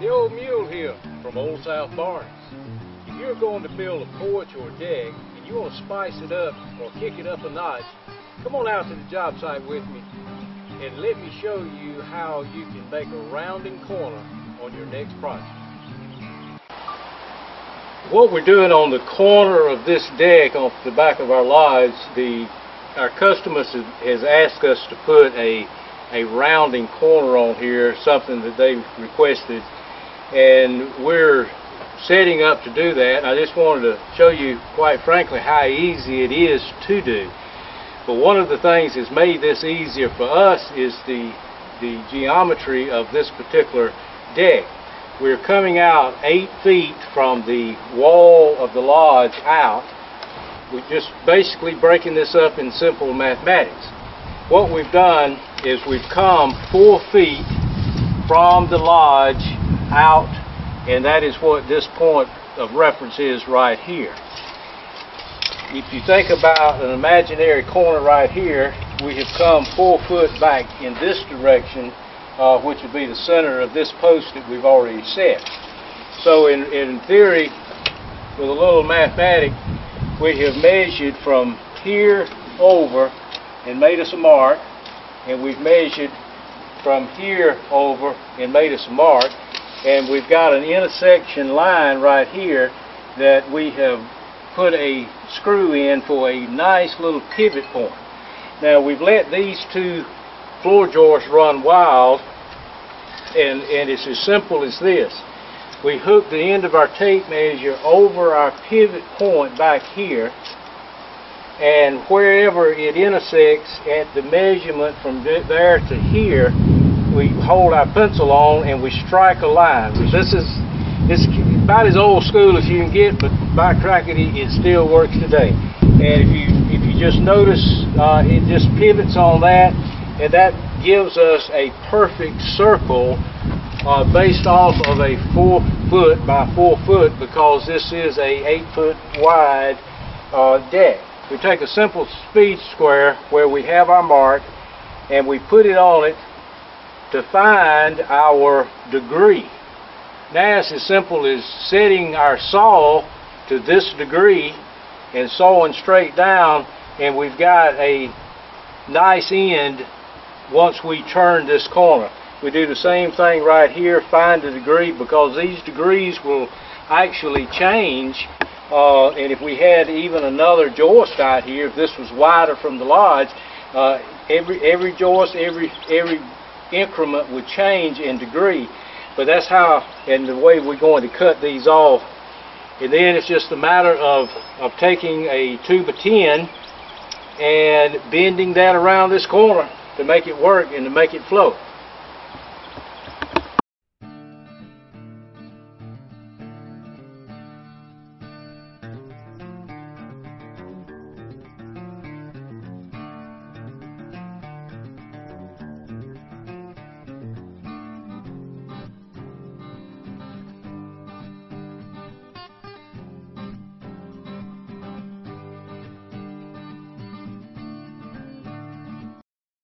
The old mule here from Old South Barns. If you're going to build a porch or a deck and you want to spice it up or kick it up a notch, come on out to the job site with me and let me show you how you can make a rounding corner on your next project. What we're doing on the corner of this deck off the back of our lodge, the our customers has asked us to put a a rounding corner on here, something that they requested, and we're setting up to do that. I just wanted to show you, quite frankly, how easy it is to do. But one of the things that's made this easier for us is the the geometry of this particular deck. We're coming out eight feet from the wall of the lodge out. We're just basically breaking this up in simple mathematics. What we've done is we've come four feet from the lodge out and that is what this point of reference is right here. If you think about an imaginary corner right here, we have come four foot back in this direction uh, which would be the center of this post that we've already set. So in, in theory, with a little mathematics, we have measured from here over and made us a mark, and we've measured from here over and made us a mark, and we've got an intersection line right here that we have put a screw in for a nice little pivot point. Now we've let these two floor joists run wild and, and it's as simple as this. We hook the end of our tape measure over our pivot point back here and wherever it intersects at the measurement from there to here we hold our pencil on and we strike a line. This is it's about as old school as you can get but by crackety it still works today. And if you if you just notice uh, it just pivots on that and that gives us a perfect circle uh, based off of a four foot by four foot because this is a eight foot wide uh, deck. We take a simple speed square where we have our mark and we put it on it to find our degree. Now it's as simple as setting our saw to this degree and sawing straight down and we've got a nice end once we turn this corner. We do the same thing right here, find the degree, because these degrees will actually change. Uh, and if we had even another joist out here, if this was wider from the lodge, uh, every every joist, every every increment would change in degree. But that's how, and the way we're going to cut these off. And then it's just a matter of, of taking a tube of tin and bending that around this corner to make it work and to make it flow.